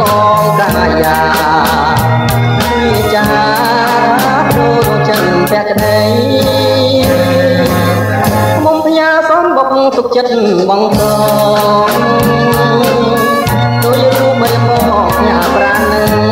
មងកាយាវិចារាដូចិនពក្ដីមុំផ្ញើសូមបុកទុកចិត្តបងតងដោយរូបមិនមកផ្ញើប្រាណនឹង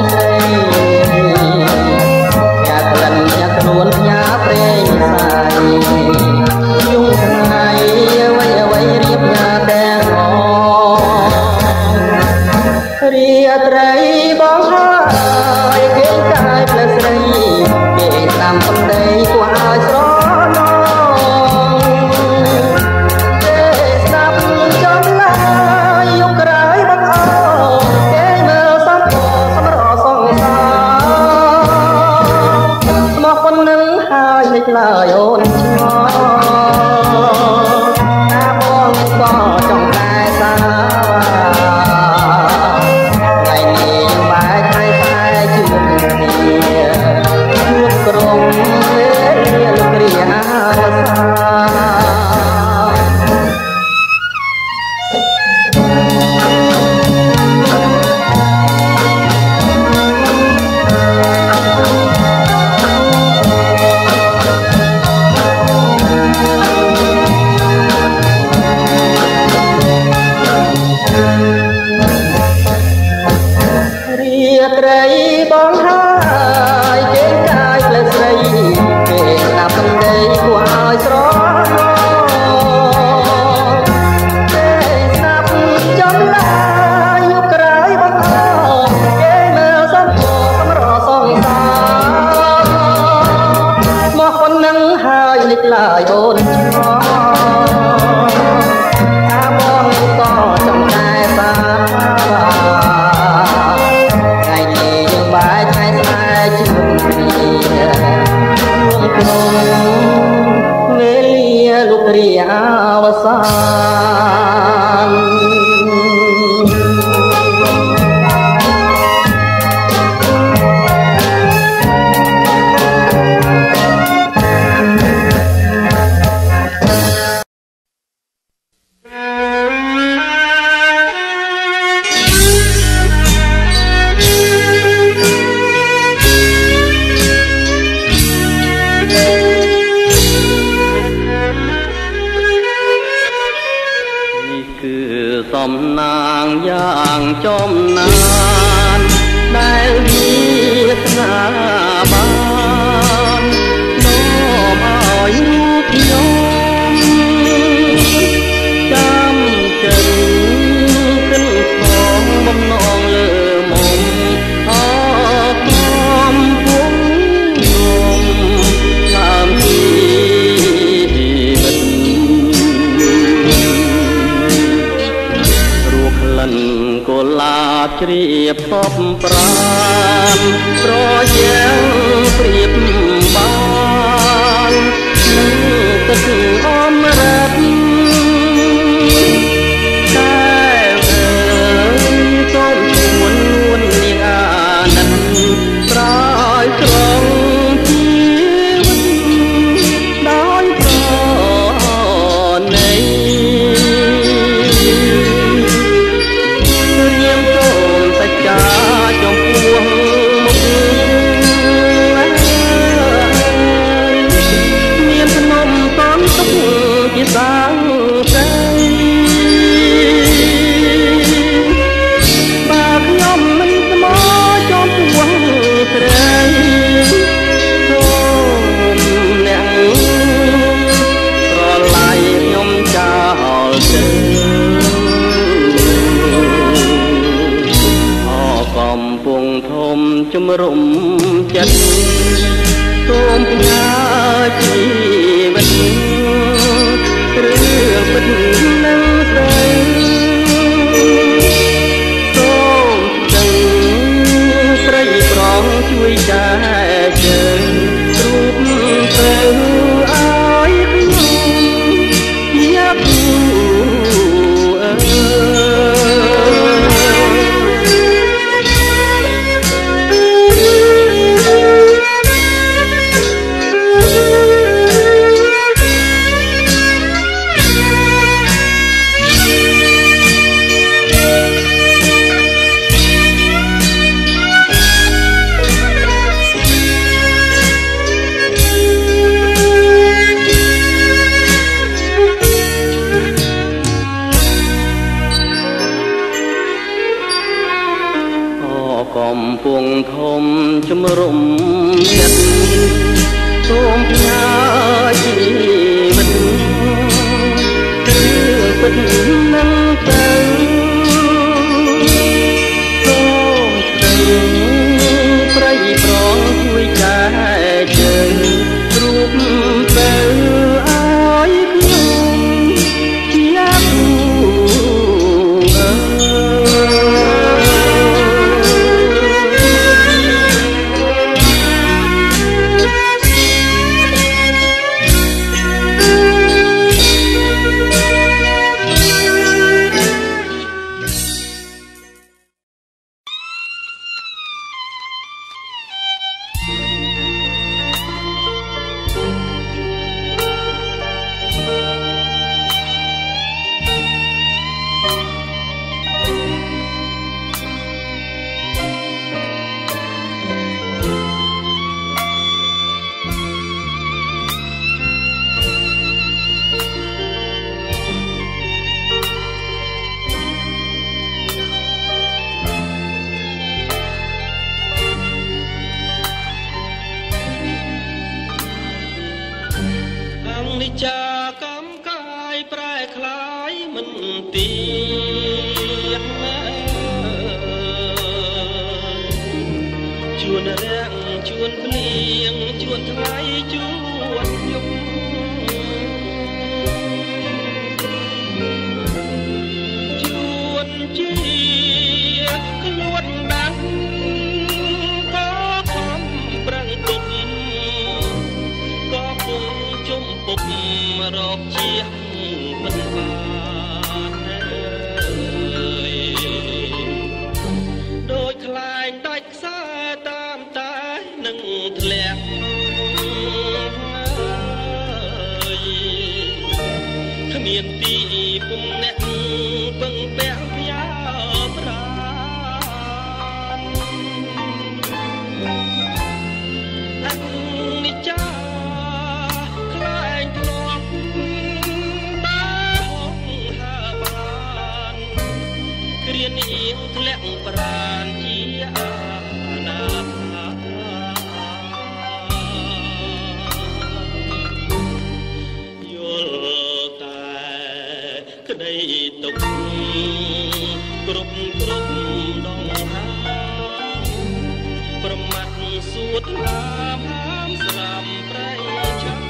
Ah. Africa. ភ្លៀងជួនថ្ងៃជួន តឡាហាមស្រាំប្រៃចាំ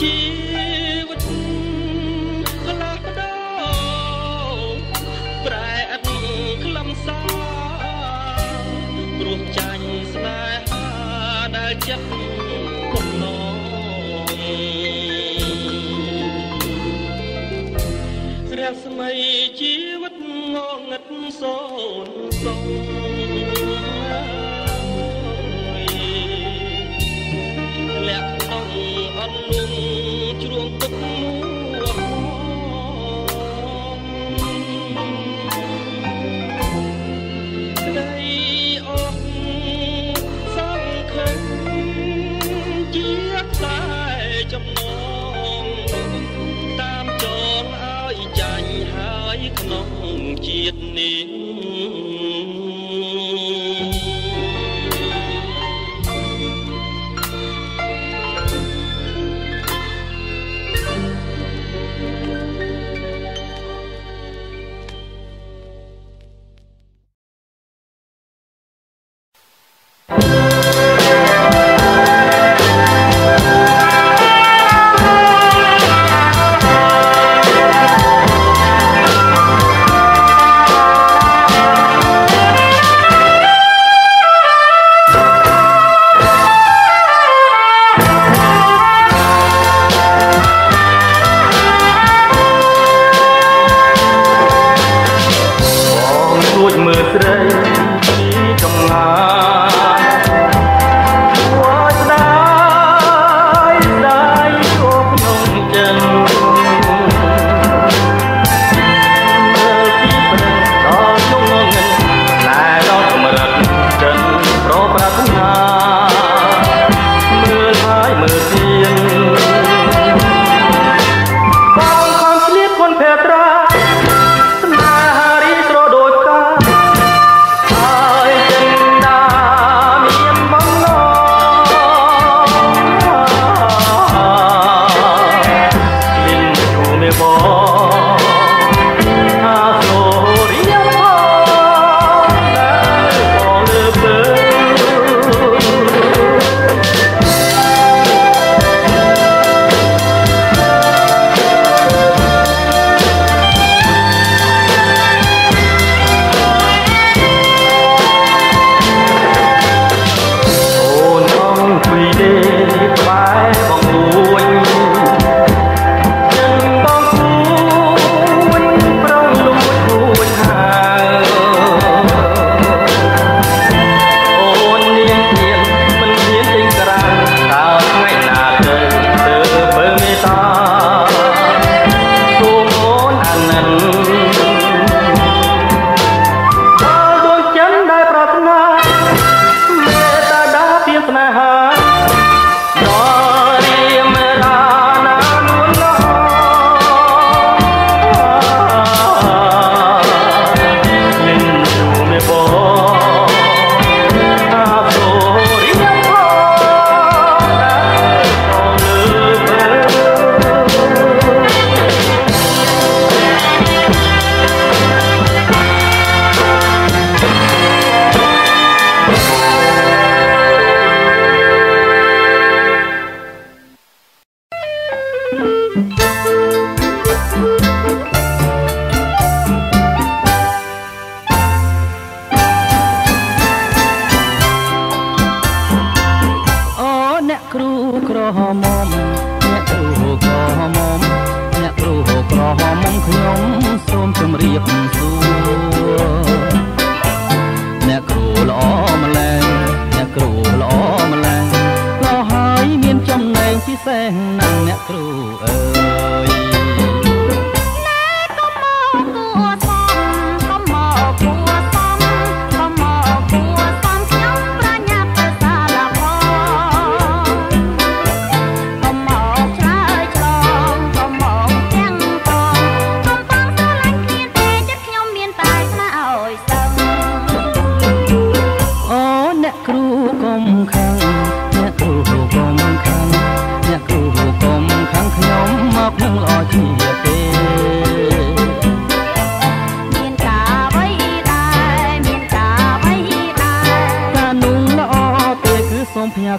ជីវិតក្លាក់ដោប្រែអត់ក្លំសាព្រោះចាញ់ស្នេហាដែលចិត្តគំនោរាស្មីជី ងឹតសូនសូនលាក់ក្នុងអន់នឹង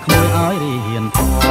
ក្មួយឲ្យរៀនផង